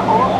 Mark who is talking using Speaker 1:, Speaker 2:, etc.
Speaker 1: 了。